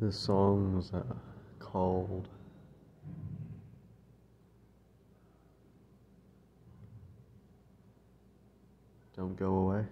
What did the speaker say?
This song's uh, called Don't Go Away.